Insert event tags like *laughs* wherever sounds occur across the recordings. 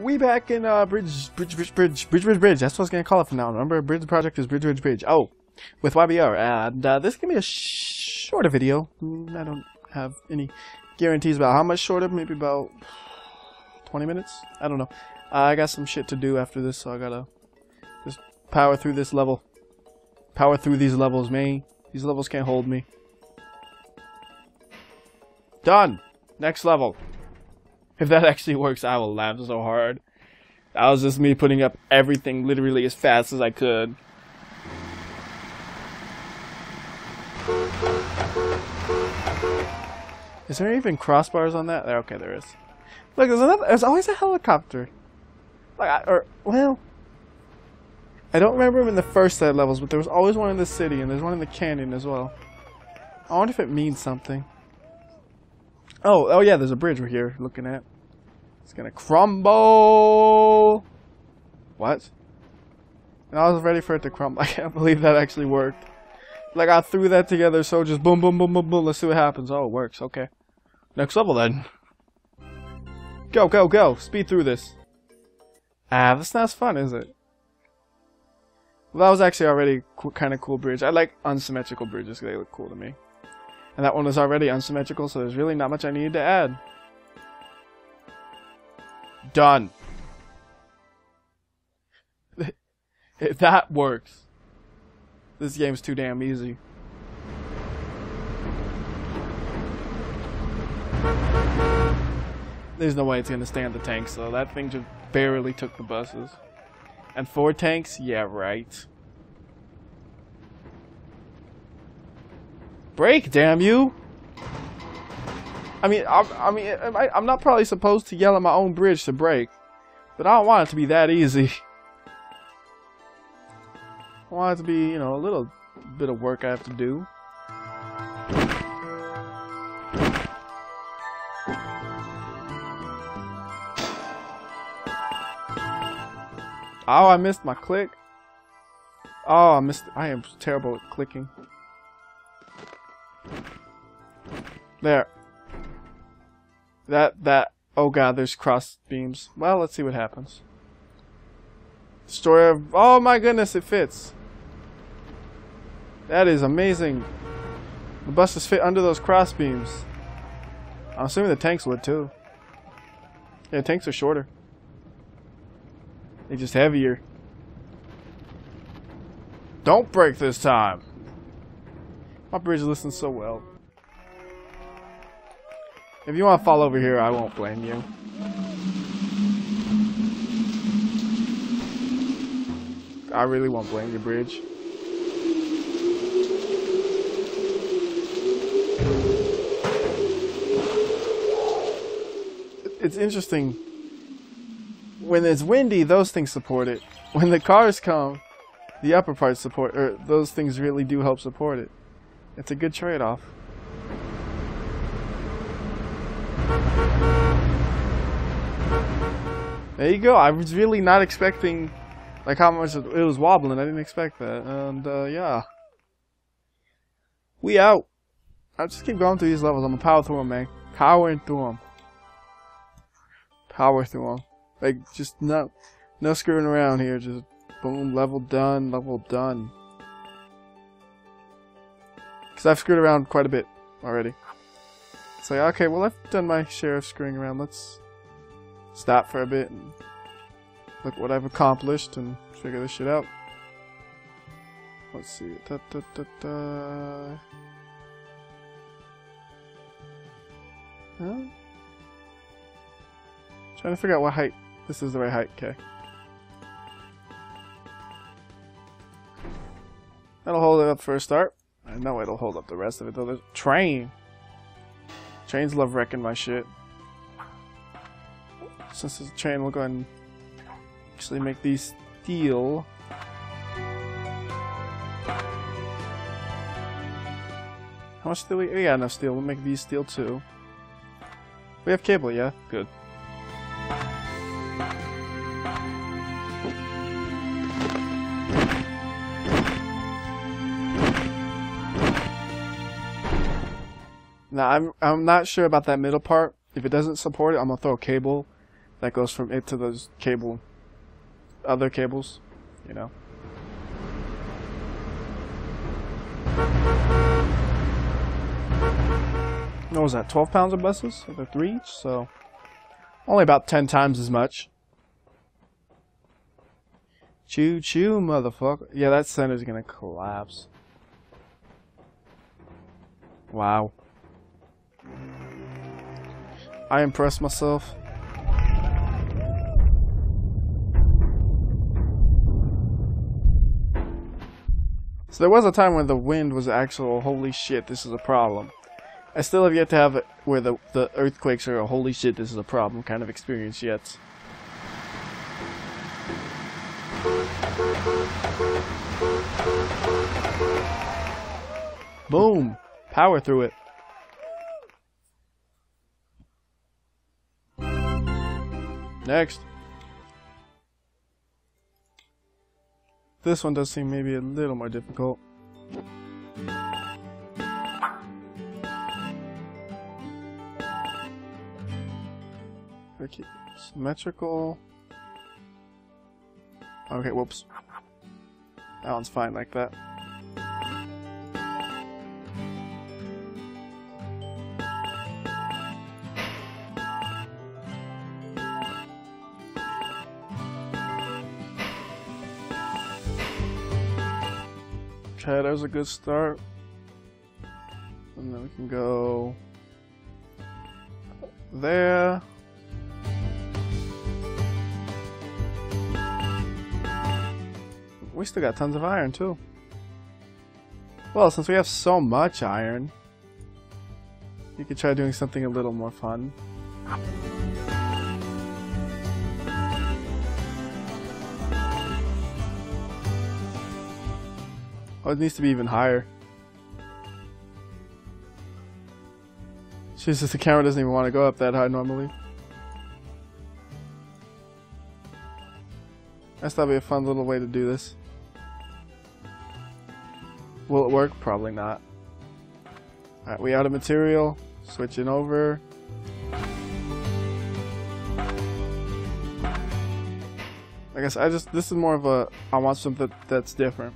We back in uh, Bridge, Bridge, Bridge, Bridge, Bridge, Bridge, Bridge. That's what I was gonna call it from now. Remember, Bridge Project is Bridge, Bridge, Bridge. Oh, with YBR, and uh, this is gonna be a sh shorter video. Mm, I don't have any guarantees about how much shorter. Maybe about 20 minutes. I don't know. Uh, I got some shit to do after this, so I gotta just power through this level. Power through these levels, man. These levels can't hold me. Done. Next level. If that *laughs* actually works, I will laugh so hard. That was just me putting up everything literally as fast as I could. Is there even crossbars on that? Okay, there is. Look, there's, another, there's always a helicopter. Like, I, or, well, I don't remember them in the first set levels, but there was always one in the city, and there's one in the canyon as well. I wonder if it means something. Oh, oh yeah, there's a bridge we're here looking at. It's gonna crumble. What? And I was ready for it to crumble. *laughs* I can't believe that actually worked. Like I threw that together, so just boom, boom, boom, boom, boom. Let's see what happens. Oh, it works. Okay. Next level then. Go, go, go. Speed through this. Ah, that's not as fun, is it? Well, that was actually already kind of cool bridge. I like unsymmetrical bridges. They look cool to me. And that one was already unsymmetrical, so there's really not much I needed to add. Done. if *laughs* that works. This game's too damn easy. There's no way it's gonna stand the tanks though. That thing just barely took the buses. And four tanks? Yeah, right. Break, damn you! I mean, I, I mean, I, I'm not probably supposed to yell at my own bridge to break, but I don't want it to be that easy. I want it to be, you know, a little bit of work I have to do. Oh, I missed my click. Oh, I missed. I am terrible at clicking. There. That, that, oh god, there's cross beams. Well, let's see what happens. Story of, oh my goodness, it fits. That is amazing. The buses fit under those cross beams. I'm assuming the tanks would too. Yeah, tanks are shorter. They're just heavier. Don't break this time. My bridge listens so well. If you want to fall over here, I won't blame you. I really won't blame your bridge. It's interesting. When it's windy, those things support it. When the cars come, the upper parts support, or those things really do help support it. It's a good trade-off. There you go. I was really not expecting like how much it was wobbling. I didn't expect that. And uh, yeah. We out. I'll just keep going through these levels. I'm gonna power through them, man. Powering through them. Power through them. Like, just no, no screwing around here. Just boom, level done, level done. Because I've screwed around quite a bit already. It's like, okay, well, I've done my share of screwing around. Let's stop for a bit and look what I've accomplished and figure this shit out. Let's see. Da, da, da. Huh? Trying to figure out what height. This is the right height. Okay. That'll hold it up for a start. I know it'll hold up the rest of it though. There's train. Trains love wrecking my shit. Since it's a train, we'll go ahead and actually make these steel. How much steel we? Oh we got enough steel. We'll make these steel too. We have cable, yeah? Good. Now I'm I'm not sure about that middle part. If it doesn't support it, I'm gonna throw a cable that goes from it to those cable, other cables, you know. What was that? 12 pounds of buses? They're three each, so only about 10 times as much. Choo choo, motherfucker. Yeah, that center's gonna collapse. Wow. I impressed myself. There was a time when the wind was actual holy shit, this is a problem. I still have yet to have it where the, the earthquakes are a holy shit, this is a problem kind of experience yet. Boom! Power through it. Next. This one does seem maybe a little more difficult. Okay, symmetrical. Okay, whoops. That one's fine like that. Okay, there's a good start. And then we can go there. We still got tons of iron too. Well, since we have so much iron, you could try doing something a little more fun. Oh, it needs to be even higher. Jesus, the camera doesn't even want to go up that high normally. That's be a fun little way to do this. Will it work? Probably not. Alright, we out of material. Switching over. I guess I just, this is more of a, I want something that's different.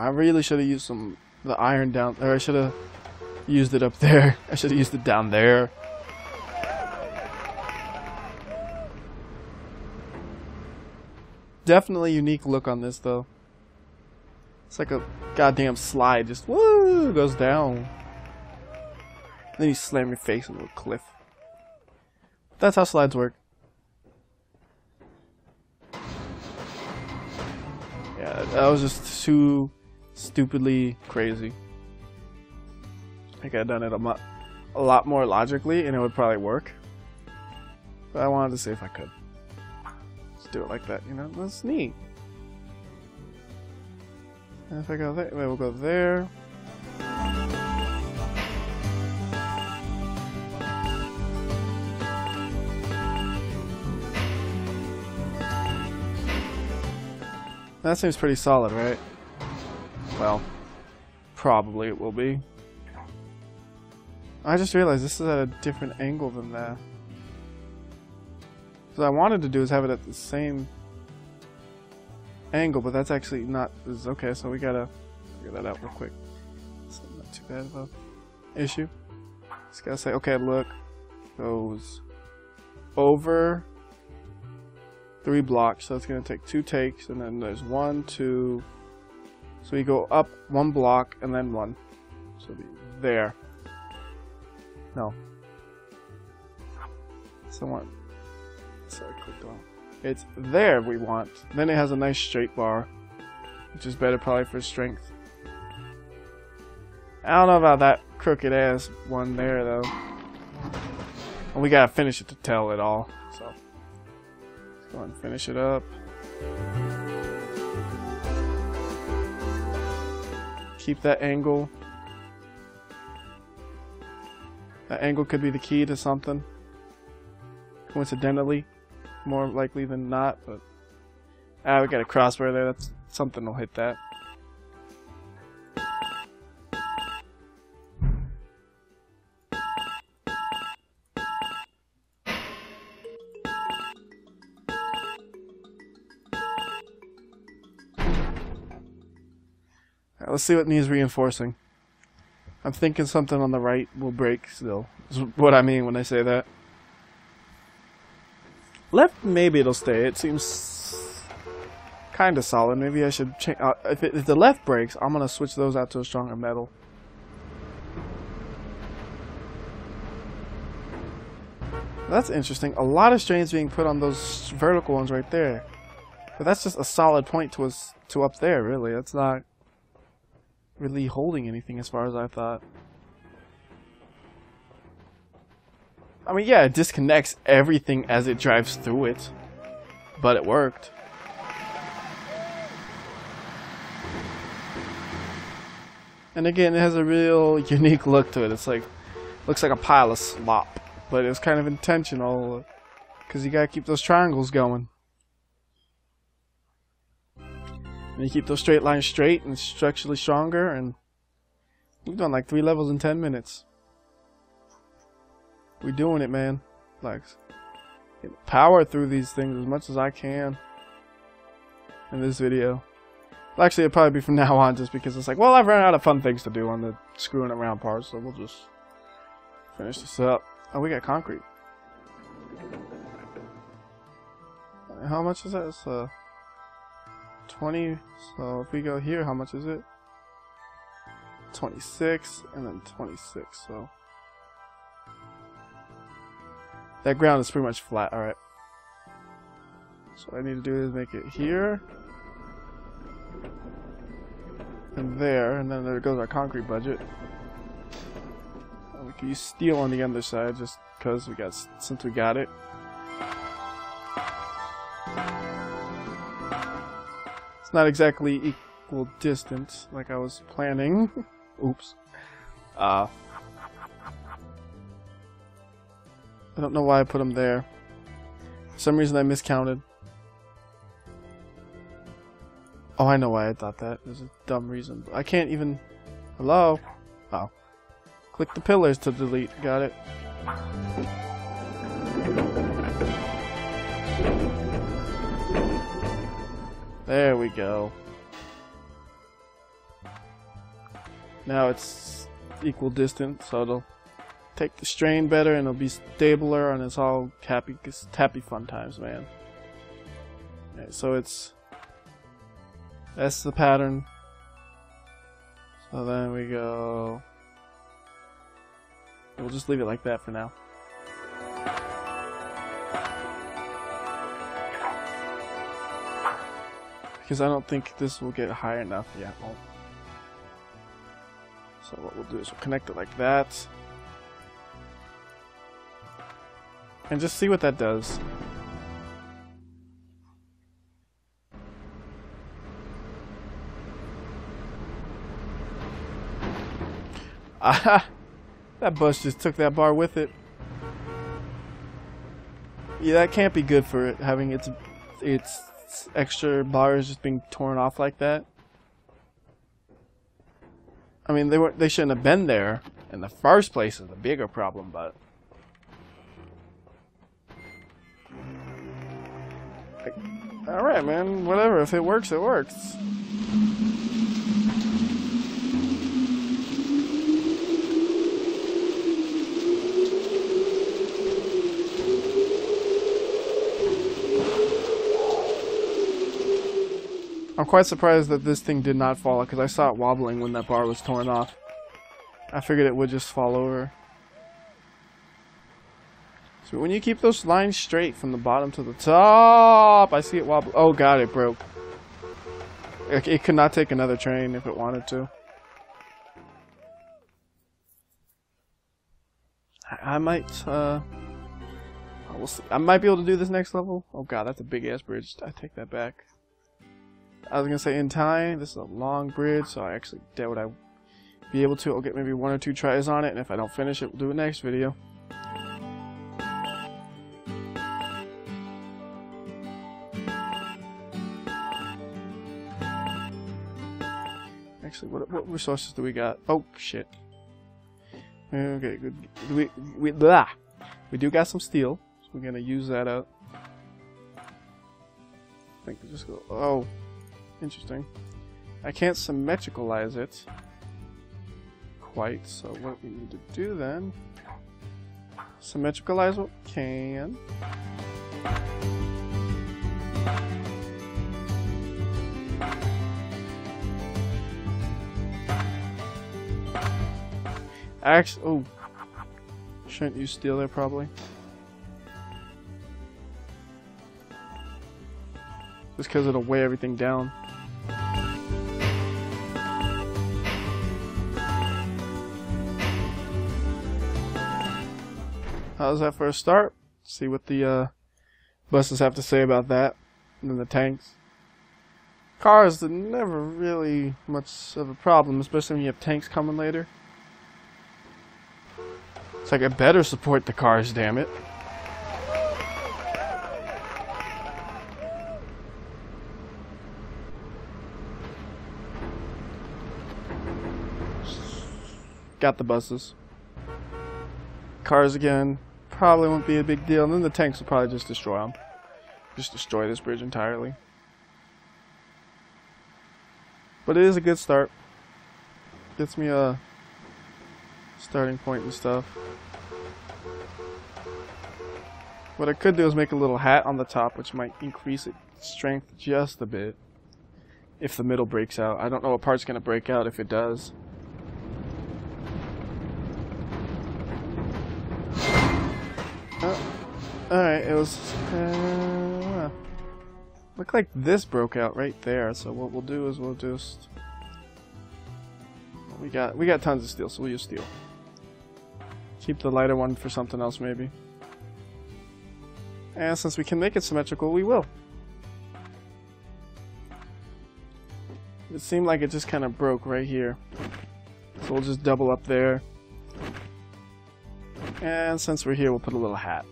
I really should have used some the iron down there. I should have used it up there. *laughs* I should have used it down there. Definitely unique look on this though. It's like a goddamn slide, just woo goes down. Then you slam your face into a cliff. That's how slides work. Yeah, that was just too stupidly crazy. I could have done it a, mo- a lot more logically and it would probably work. But I wanted to see if I could. Just do it like that, you know? That's neat. And if I go there, we'll go there. That seems pretty solid, right? Probably it will be. I just realized this is at a different angle than that. What I wanted to do is have it at the same angle, but that's actually not okay, so we gotta figure that out real quick. It's not too bad of a issue. Just gotta say, okay, look, goes over three blocks, so it's gonna take two takes, and then there's one, two, so we go up one block and then one. So be there. No. So what? So I clicked on. It's there we want. Then it has a nice straight bar, which is better probably for strength. I don't know about that crooked ass one there though. And we gotta finish it to tell it all. So let's go and finish it up. Keep that angle. That angle could be the key to something. Coincidentally, more likely than not, but ah, we got a crossbar there. That's something will hit that. Let's see what needs reinforcing. I'm thinking something on the right will break still. Is what I mean when I say that. Left, maybe it'll stay. It seems kind of solid. Maybe I should change. Uh, if, if the left breaks, I'm gonna switch those out to a stronger metal. That's interesting. A lot of strains being put on those vertical ones right there. But that's just a solid point to us to up there, really. That's not really holding anything as far as I thought. I mean, yeah, it disconnects everything as it drives through it. But it worked. And again, it has a real *laughs* unique look to it. It's like, looks like a pile of slop but it's kind of intentional because you gotta keep those triangles going. And you keep those straight lines straight and structurally stronger, and we've done like three levels in 10 minutes. We're doing it, man. Like, power through these things as much as I can in this video. Actually, it'll probably be from *laughs* now on just because it's like, well, I've run out of fun things to do on the screwing around part, so we'll just finish this up. Oh, we got concrete. How much is that? It's uh, 20. So if we go here, how much is it? 26 and then 26. So that ground is pretty much flat. All right. So what I need to do is make it here and there, and then there goes our concrete budget. We can use steel on the other side just because we got since we got it. It's not exactly equal distance like I was planning. *laughs* Oops. Uh, I don't know why I put them there. For some reason I miscounted. Oh, I know why I thought that. There's a dumb reason. I can't even... Hello? Oh. Click the pillars to delete. Got it. There we go. Now it's equal distance, so it'll take the strain better and it'll be stabler and it's all happy, happy fun times, man. Okay, so it's that's the pattern. So then we go We'll just leave it like that for now. Because I don't think this will get high enough yet. So what we'll do is we'll connect it like that. And just see what that does. Aha! That bus just took that bar with it. Yeah, that can't be good for it, having its its extra bars just being torn off like that. I mean, they were they shouldn't have been there in the first place is the bigger problem, but all right, man. Whatever. If it works, it works. Quite surprised that this thing did not fall because I saw it wobbling when that bar was torn off. I figured it would just fall over. So when you keep those lines straight from the bottom to the top, I see it wobble. Oh god, it broke. It, it could not take another train if it wanted to. I, might, uh, we'll. I might be able to do this next level. Oh god, that's a big ass bridge. I take that back. I was gonna say in time. This is a long bridge, so I actually doubt I be able to. I'll get maybe one or two tries on it, and if I don't finish it, we'll do it next video. Actually, what, what resources do we got? Oh, shit. Okay, good. We, we, blah. we do got some steel, so we're gonna use that up. I think we just go, oh, Interesting. I can't symmetricalize it quite, so what we need to do then, symmetricalize what we can. Actually, oh, shouldn't you steel there probably. Just because it'll weigh everything down. How's that for a start? See what the uh, buses have to say about that. And then the tanks. Cars are never really much of a problem, especially when you have tanks coming later. It's like I better support the cars, damn it. Got the buses. Cars again. Probably won't be a big deal. And then the tanks will probably just destroy them. Just destroy this bridge entirely. But it is a good start. Gets me a starting point and stuff. What I could do is make a little hat on the top, which might increase its strength just a bit. If the middle breaks out. I don't know what part's going to break out if it does. Alright, it was... Uh, look like this broke out right there, so what we'll do is we'll just... We got we got tons of steel, so we'll use steel. Keep the lighter one for something else, maybe. And since we can make it symmetrical, we will. It seemed like it just kind of broke right here. So we'll just double up there. And since we're here, we'll put a little hat.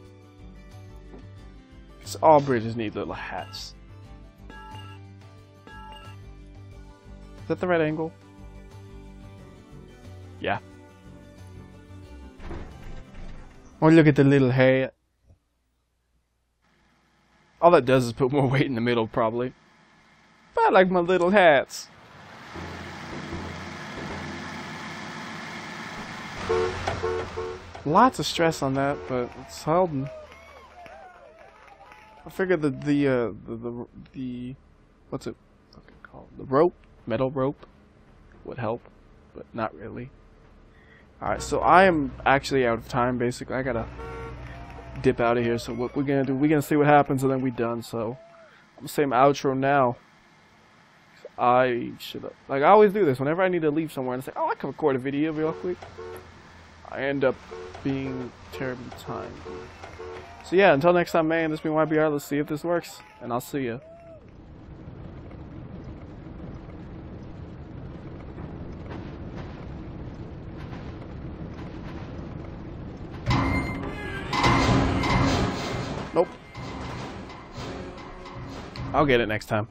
Because all bridges need little hats. Is that the right angle? Yeah. Oh, look at the little hat. All that does is put more *laughs* weight in the middle, probably. But I like my little hats. Lots of stress on that, but it's seldom. I figured the the uh, the, the the what's it called? The rope, metal rope, would help, but not really. All right, so I am actually out of time. Basically, I gotta dip out of here. So what we're gonna do? We're gonna see what happens, and then we're done. So I'm gonna outro now. I should like I always do this whenever I need to leave somewhere and say, "Oh, I can record a video real quick." I end up being terribly timed. So yeah, until next time, man, this has been YBR. Let's see if this works, and I'll see you. Nope. I'll get it next time.